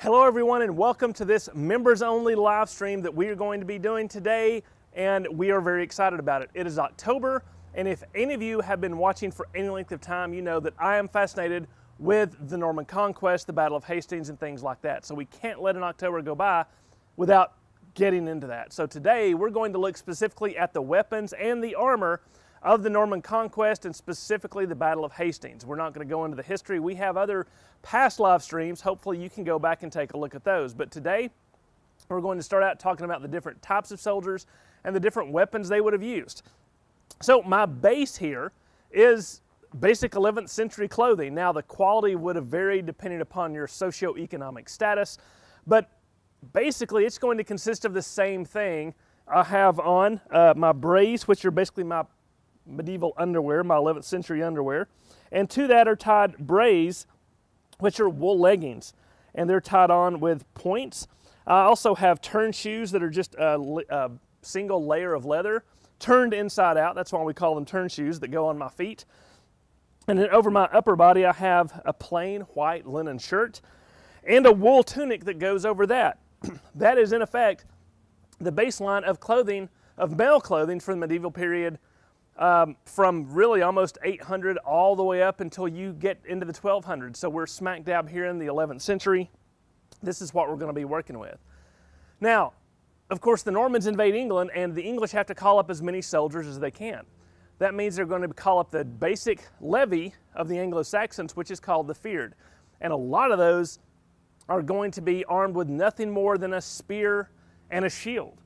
Hello everyone and welcome to this members only live stream that we are going to be doing today and we are very excited about it. It is October and if any of you have been watching for any length of time, you know that I am fascinated with the Norman Conquest, the Battle of Hastings and things like that. So we can't let an October go by without getting into that. So today we're going to look specifically at the weapons and the armor of the Norman Conquest and specifically the Battle of Hastings. We're not going to go into the history. We have other past live streams. Hopefully you can go back and take a look at those. But today we're going to start out talking about the different types of soldiers and the different weapons they would have used. So my base here is basic 11th century clothing. Now the quality would have varied depending upon your socioeconomic status, but basically it's going to consist of the same thing. I have on uh, my braies, which are basically my medieval underwear, my 11th century underwear. And to that are tied brays, which are wool leggings. And they're tied on with points. I also have turn shoes that are just a, a single layer of leather turned inside out. That's why we call them turn shoes that go on my feet. And then over my upper body, I have a plain white linen shirt and a wool tunic that goes over that. that is, in effect, the baseline of clothing, of male clothing from the medieval period um, from really almost 800 all the way up until you get into the 1200s. So we're smack dab here in the 11th century. This is what we're going to be working with. Now, of course, the Normans invade England, and the English have to call up as many soldiers as they can. That means they're going to call up the basic levy of the Anglo Saxons, which is called the Fyrd. And a lot of those are going to be armed with nothing more than a spear and a shield.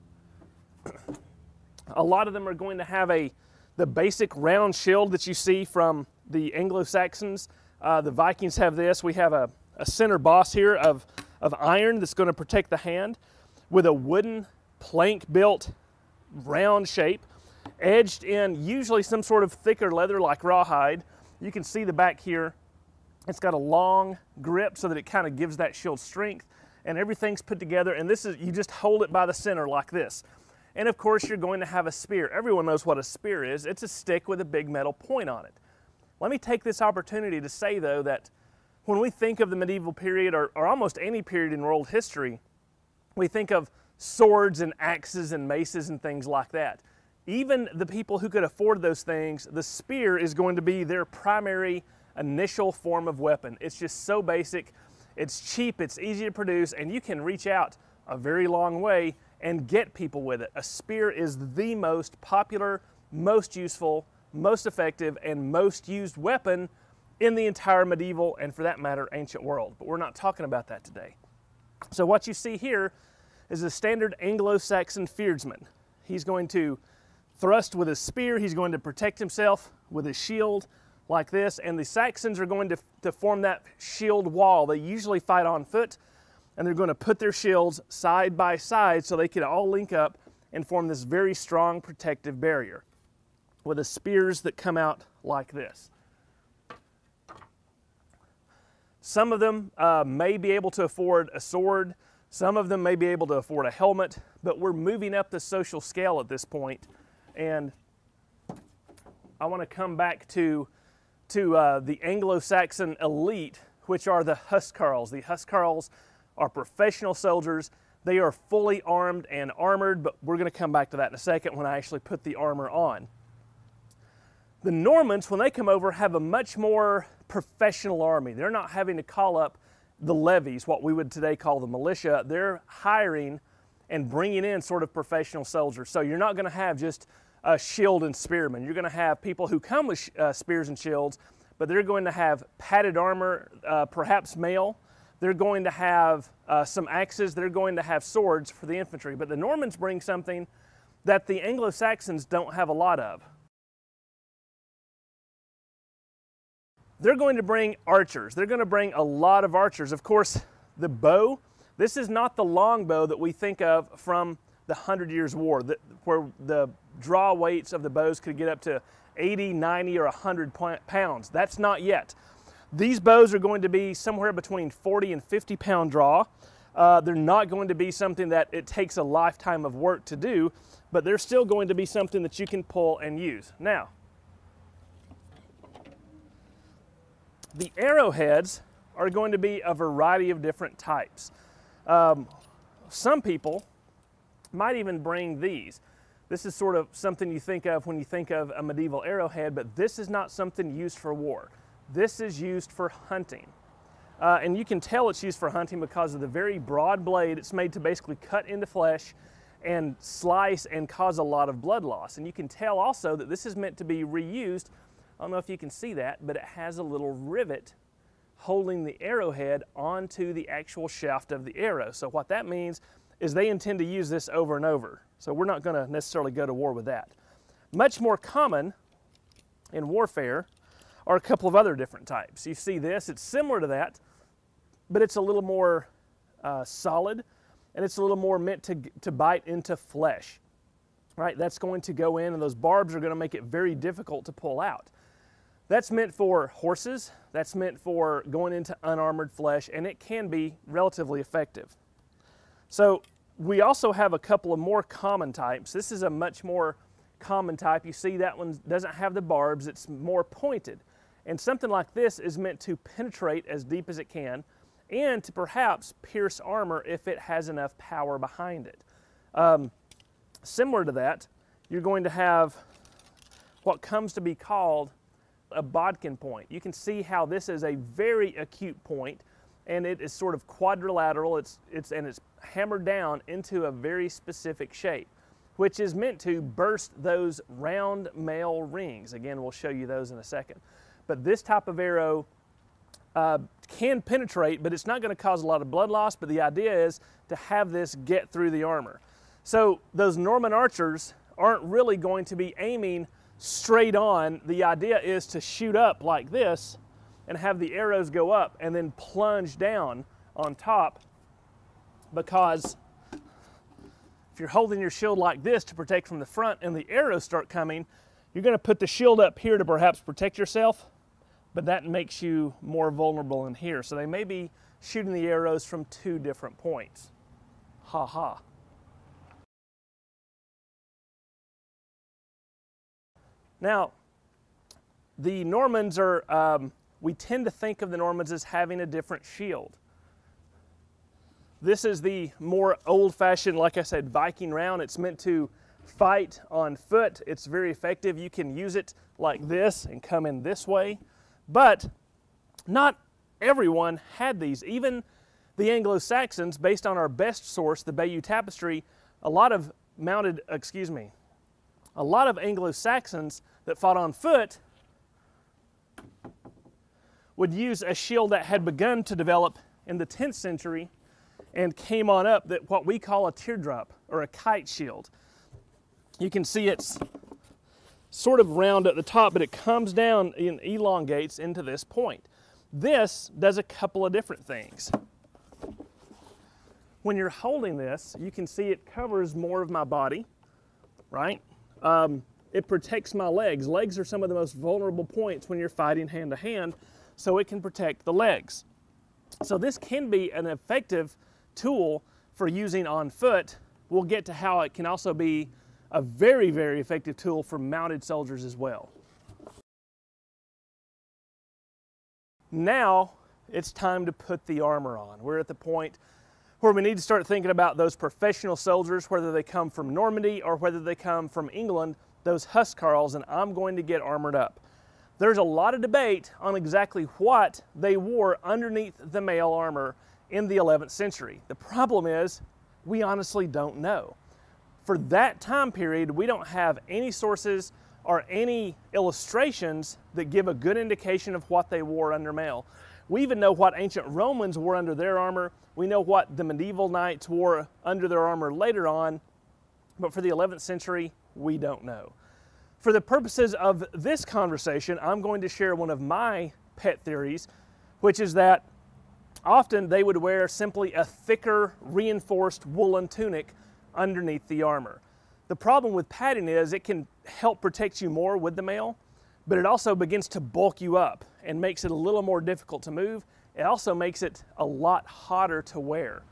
a lot of them are going to have a the basic round shield that you see from the Anglo-Saxons. Uh, the Vikings have this. We have a, a center boss here of, of iron that's going to protect the hand with a wooden plank built round shape edged in usually some sort of thicker leather like rawhide. You can see the back here. It's got a long grip so that it kind of gives that shield strength and everything's put together and this is you just hold it by the center like this. And of course, you're going to have a spear. Everyone knows what a spear is. It's a stick with a big metal point on it. Let me take this opportunity to say, though, that when we think of the medieval period or, or almost any period in world history, we think of swords and axes and maces and things like that. Even the people who could afford those things, the spear is going to be their primary initial form of weapon. It's just so basic, it's cheap, it's easy to produce, and you can reach out a very long way and get people with it. A spear is the most popular, most useful, most effective, and most used weapon in the entire medieval and, for that matter, ancient world. But we're not talking about that today. So, what you see here is a standard Anglo Saxon fyrdsman. He's going to thrust with his spear, he's going to protect himself with his shield like this, and the Saxons are going to, to form that shield wall. They usually fight on foot and they're going to put their shields side by side so they can all link up and form this very strong protective barrier with the spears that come out like this. Some of them uh, may be able to afford a sword, some of them may be able to afford a helmet, but we're moving up the social scale at this point, and I want to come back to, to uh, the Anglo-Saxon elite, which are the Huscarls. The Huscarls are professional soldiers. They are fully armed and armored, but we're going to come back to that in a second when I actually put the armor on. The Normans, when they come over, have a much more professional army. They're not having to call up the levies, what we would today call the militia. They're hiring and bringing in sort of professional soldiers. So you're not going to have just a shield and spearmen. You're going to have people who come with uh, spears and shields, but they're going to have padded armor, uh, perhaps mail, they're going to have uh, some axes, they're going to have swords for the infantry. But the Normans bring something that the Anglo Saxons don't have a lot of. They're going to bring archers. They're going to bring a lot of archers. Of course, the bow, this is not the long bow that we think of from the Hundred Years' War, where the draw weights of the bows could get up to 80, 90, or 100 pounds. That's not yet. These bows are going to be somewhere between 40 and 50 pound draw. Uh, they're not going to be something that it takes a lifetime of work to do, but they're still going to be something that you can pull and use. Now, the arrowheads are going to be a variety of different types. Um, some people might even bring these. This is sort of something you think of when you think of a medieval arrowhead, but this is not something used for war. This is used for hunting. Uh, and you can tell it's used for hunting because of the very broad blade. It's made to basically cut into flesh and slice and cause a lot of blood loss. And you can tell also that this is meant to be reused. I don't know if you can see that, but it has a little rivet holding the arrowhead onto the actual shaft of the arrow. So what that means is they intend to use this over and over. So we're not going to necessarily go to war with that. Much more common in warfare are a couple of other different types. You see this, it's similar to that, but it's a little more uh, solid and it's a little more meant to, to bite into flesh. Right, that's going to go in and those barbs are going to make it very difficult to pull out. That's meant for horses, that's meant for going into unarmored flesh, and it can be relatively effective. So we also have a couple of more common types. This is a much more common type. You see that one doesn't have the barbs, it's more pointed. And something like this is meant to penetrate as deep as it can and to perhaps pierce armor if it has enough power behind it. Um, similar to that, you're going to have what comes to be called a bodkin point. You can see how this is a very acute point and it is sort of quadrilateral it's, it's, and it's hammered down into a very specific shape which is meant to burst those round mail rings. Again, we'll show you those in a second. But this type of arrow uh, can penetrate, but it's not going to cause a lot of blood loss. But the idea is to have this get through the armor. So those Norman archers aren't really going to be aiming straight on. The idea is to shoot up like this and have the arrows go up and then plunge down on top because if you're holding your shield like this to protect from the front and the arrows start coming, you're going to put the shield up here to perhaps protect yourself but that makes you more vulnerable in here. So they may be shooting the arrows from two different points. Ha ha. Now, the Normans are, um, we tend to think of the Normans as having a different shield. This is the more old fashioned, like I said, Viking round. It's meant to fight on foot. It's very effective. You can use it like this and come in this way. But not everyone had these. Even the Anglo-Saxons, based on our best source, the Bayeux Tapestry, a lot of mounted, excuse me, a lot of Anglo-Saxons that fought on foot would use a shield that had begun to develop in the 10th century and came on up that what we call a teardrop or a kite shield. You can see it's sort of round at the top, but it comes down and elongates into this point. This does a couple of different things. When you're holding this, you can see it covers more of my body, right? Um, it protects my legs. Legs are some of the most vulnerable points when you're fighting hand to hand, so it can protect the legs. So this can be an effective tool for using on foot. We'll get to how it can also be a very, very effective tool for mounted soldiers as well. Now it's time to put the armor on. We're at the point where we need to start thinking about those professional soldiers, whether they come from Normandy or whether they come from England, those Huscarls, and I'm going to get armored up. There's a lot of debate on exactly what they wore underneath the mail armor in the 11th century. The problem is, we honestly don't know for that time period, we don't have any sources or any illustrations that give a good indication of what they wore under mail. We even know what ancient Romans wore under their armor. We know what the medieval knights wore under their armor later on, but for the 11th century, we don't know. For the purposes of this conversation, I'm going to share one of my pet theories, which is that often they would wear simply a thicker, reinforced woolen tunic underneath the armor. The problem with padding is it can help protect you more with the mail, but it also begins to bulk you up and makes it a little more difficult to move. It also makes it a lot hotter to wear.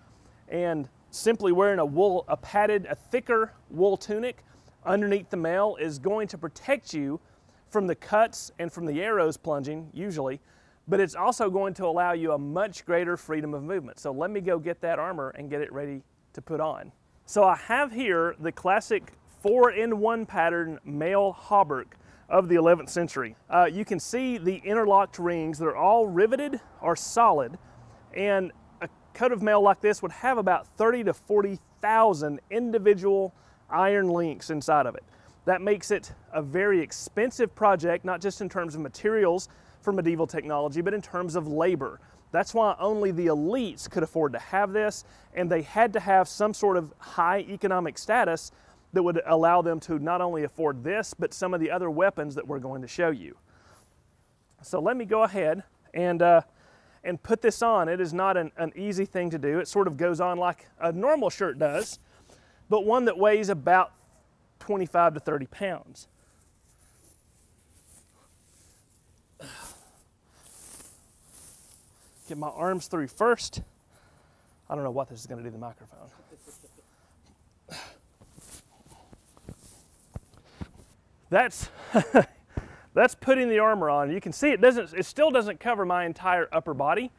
And simply wearing a wool, a padded, a thicker wool tunic underneath the mail is going to protect you from the cuts and from the arrows plunging, usually, but it's also going to allow you a much greater freedom of movement. So let me go get that armor and get it ready to put on. So I have here the classic four in one pattern mail hauberk of the 11th century. Uh, you can see the interlocked rings. They're all riveted or solid. And a coat of mail like this would have about 30 to 40,000 individual iron links inside of it. That makes it a very expensive project, not just in terms of materials for medieval technology, but in terms of labor. That's why only the elites could afford to have this, and they had to have some sort of high economic status that would allow them to not only afford this, but some of the other weapons that we're going to show you. So let me go ahead and, uh, and put this on. It is not an, an easy thing to do. It sort of goes on like a normal shirt does, but one that weighs about 25 to 30 pounds. Get my arms through first. I don't know what this is going to do to the microphone. That's that's putting the armor on. You can see it doesn't it still doesn't cover my entire upper body.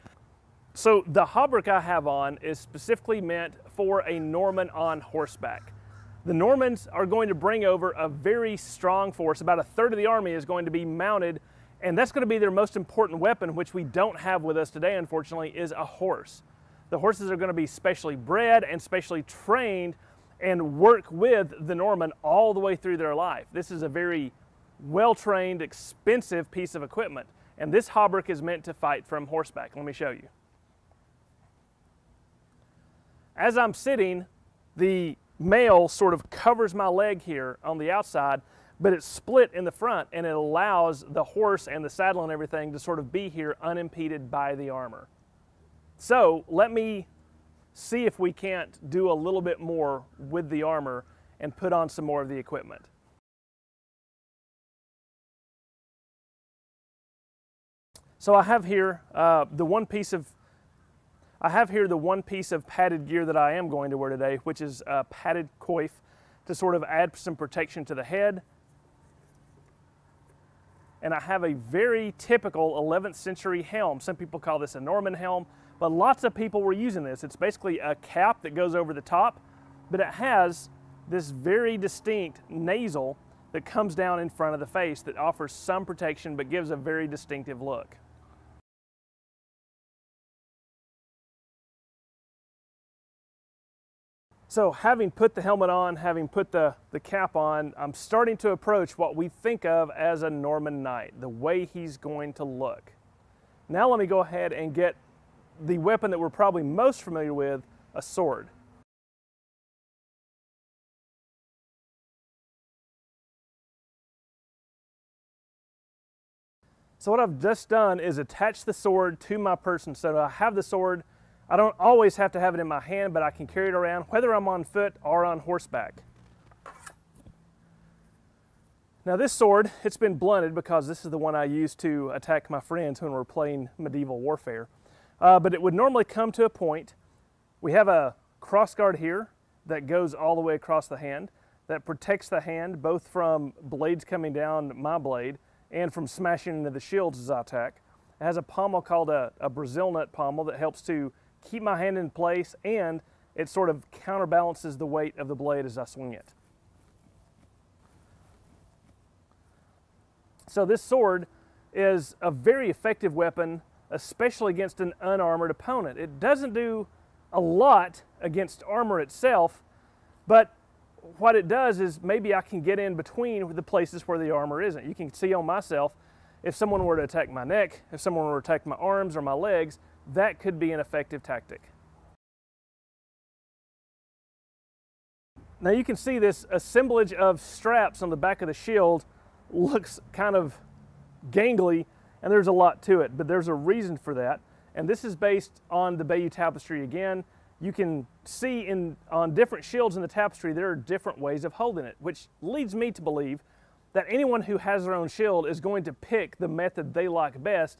So the hauberk I have on is specifically meant for a Norman on horseback. The Normans are going to bring over a very strong force. About a third of the army is going to be mounted, and that's going to be their most important weapon, which we don't have with us today, unfortunately, is a horse. The horses are going to be specially bred and specially trained and work with the Norman all the way through their life. This is a very well-trained, expensive piece of equipment. And this hauberk is meant to fight from horseback. Let me show you. As I'm sitting, the mail sort of covers my leg here on the outside, but it's split in the front and it allows the horse and the saddle and everything to sort of be here unimpeded by the armor. So let me see if we can't do a little bit more with the armor and put on some more of the equipment. So I have here uh, the one piece of I have here the one piece of padded gear that I am going to wear today, which is a padded coif to sort of add some protection to the head. And I have a very typical 11th century helm. Some people call this a Norman helm but lots of people were using this. It's basically a cap that goes over the top, but it has this very distinct nasal that comes down in front of the face that offers some protection but gives a very distinctive look. So having put the helmet on, having put the, the cap on, I'm starting to approach what we think of as a Norman knight, the way he's going to look. Now let me go ahead and get the weapon that we're probably most familiar with, a sword. So what I've just done is attach the sword to my person. So I have the sword. I don't always have to have it in my hand, but I can carry it around whether I'm on foot or on horseback. Now this sword, it's been blunted because this is the one I use to attack my friends when we're playing medieval warfare uh, but it would normally come to a point. We have a crossguard here that goes all the way across the hand that protects the hand both from blades coming down my blade and from smashing into the shields as I attack. It has a pommel called a, a Brazil nut pommel that helps to keep my hand in place and it sort of counterbalances the weight of the blade as I swing it. So this sword is a very effective weapon especially against an unarmored opponent. It doesn't do a lot against armor itself, but what it does is maybe I can get in between the places where the armor isn't. You can see on myself, if someone were to attack my neck, if someone were to attack my arms or my legs, that could be an effective tactic. Now you can see this assemblage of straps on the back of the shield looks kind of gangly, and there's a lot to it, but there's a reason for that. And this is based on the Bayeux Tapestry again. You can see in on different shields in the tapestry, there are different ways of holding it, which leads me to believe that anyone who has their own shield is going to pick the method they like best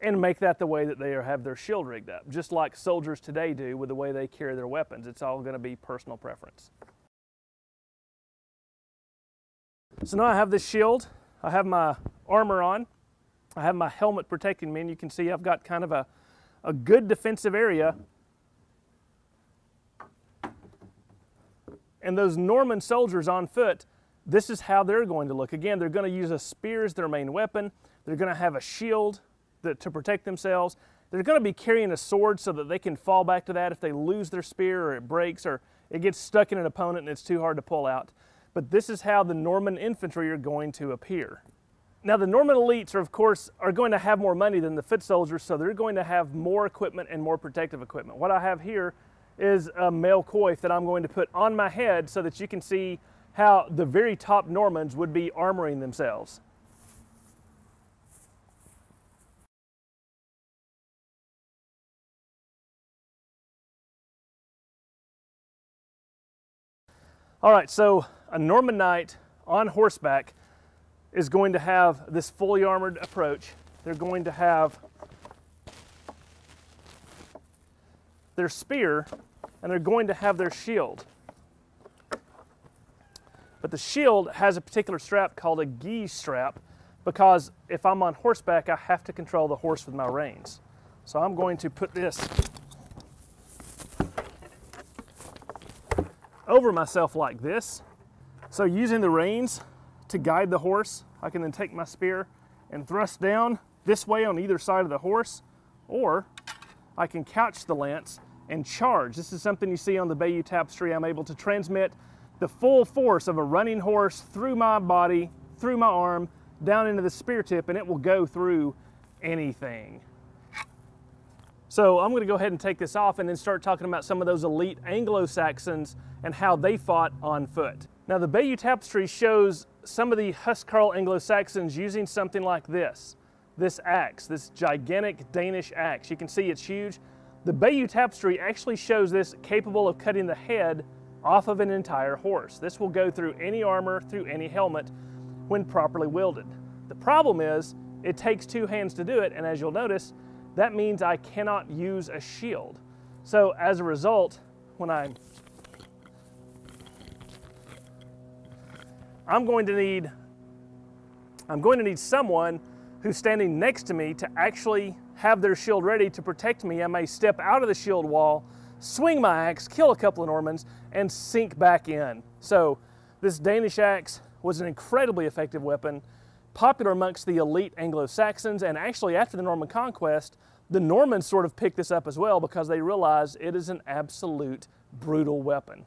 and make that the way that they have their shield rigged up, just like soldiers today do with the way they carry their weapons. It's all going to be personal preference. So now I have this shield, I have my armor on, I have my helmet protecting me, and you can see I've got kind of a, a good defensive area. And those Norman soldiers on foot, this is how they're going to look. Again, they're going to use a spear as their main weapon. They're going to have a shield to protect themselves. They're going to be carrying a sword so that they can fall back to that if they lose their spear or it breaks or it gets stuck in an opponent and it's too hard to pull out. But this is how the Norman infantry are going to appear. Now the Norman elites are of course are going to have more money than the foot soldiers, so they're going to have more equipment and more protective equipment. What I have here is a mail coif that I'm going to put on my head so that you can see how the very top Normans would be armoring themselves. All right, so a Norman knight on horseback is going to have this fully armored approach. They're going to have their spear and they're going to have their shield. But the shield has a particular strap called a guige strap because if I'm on horseback, I have to control the horse with my reins. So I'm going to put this over myself like this. So using the reins to guide the horse, I can then take my spear and thrust down this way on either side of the horse, or I can couch the lance and charge. This is something you see on the Bayeux Tapestry. I'm able to transmit the full force of a running horse through my body, through my arm, down into the spear tip, and it will go through anything. So I'm going to go ahead and take this off and then start talking about some of those elite Anglo-Saxons and how they fought on foot. Now the Bayeux Tapestry shows some of the Huscarl Anglo-Saxons using something like this, this axe, this gigantic Danish axe. You can see it's huge. The Bayeux Tapestry actually shows this capable of cutting the head off of an entire horse. This will go through any armor, through any helmet when properly wielded. The problem is it takes two hands to do it, and as you'll notice, that means I cannot use a shield. So as a result, when I'm, I'm going to need I'm going to need someone who's standing next to me to actually have their shield ready to protect me. I may step out of the shield wall, swing my axe, kill a couple of Normans, and sink back in. So this Danish axe was an incredibly effective weapon, popular amongst the elite Anglo-Saxons, and actually after the Norman conquest, the Normans sort of picked this up as well because they realized it is an absolute brutal weapon.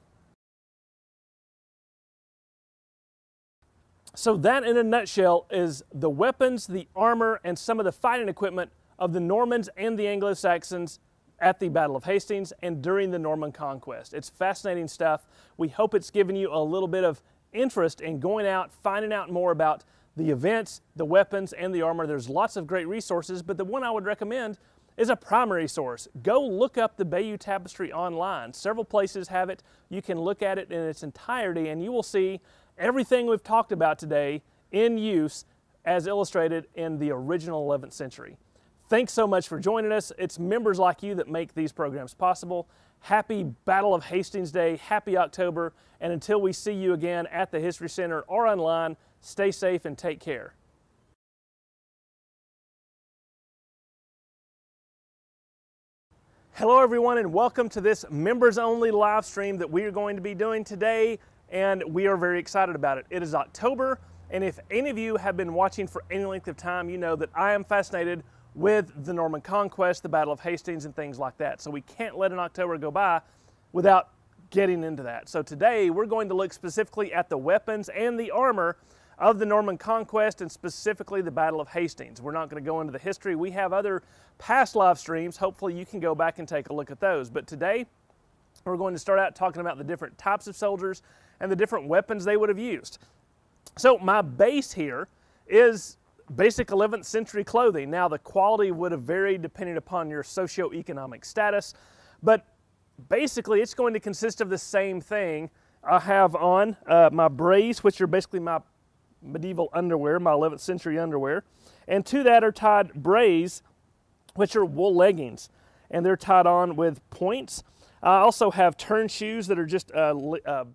So that in a nutshell is the weapons, the armor, and some of the fighting equipment of the Normans and the Anglo-Saxons at the Battle of Hastings and during the Norman conquest. It's fascinating stuff. We hope it's given you a little bit of interest in going out, finding out more about the events, the weapons, and the armor. There's lots of great resources, but the one I would recommend is a primary source. Go look up the Bayeux Tapestry online. Several places have it. You can look at it in its entirety and you will see everything we've talked about today in use as illustrated in the original 11th century. Thanks so much for joining us. It's members like you that make these programs possible. Happy Battle of Hastings Day, happy October, and until we see you again at the History Center or online, stay safe and take care. Hello everyone and welcome to this members only live stream that we are going to be doing today and we are very excited about it. It is October, and if any of you have been watching for any length of time, you know that I am fascinated with the Norman Conquest, the Battle of Hastings, and things like that. So we can't let an October go by without getting into that. So today we're going to look specifically at the weapons and the armor of the Norman Conquest and specifically the Battle of Hastings. We're not going to go into the history. We have other past live streams. Hopefully you can go back and take a look at those. But today we're going to start out talking about the different types of soldiers and the different weapons they would have used. So my base here is basic 11th century clothing. Now the quality would have varied depending upon your socioeconomic status, but basically it's going to consist of the same thing. I have on uh, my braies, which are basically my medieval underwear, my 11th century underwear, and to that are tied brays, which are wool leggings, and they're tied on with points. I also have turn shoes that are just uh, uh,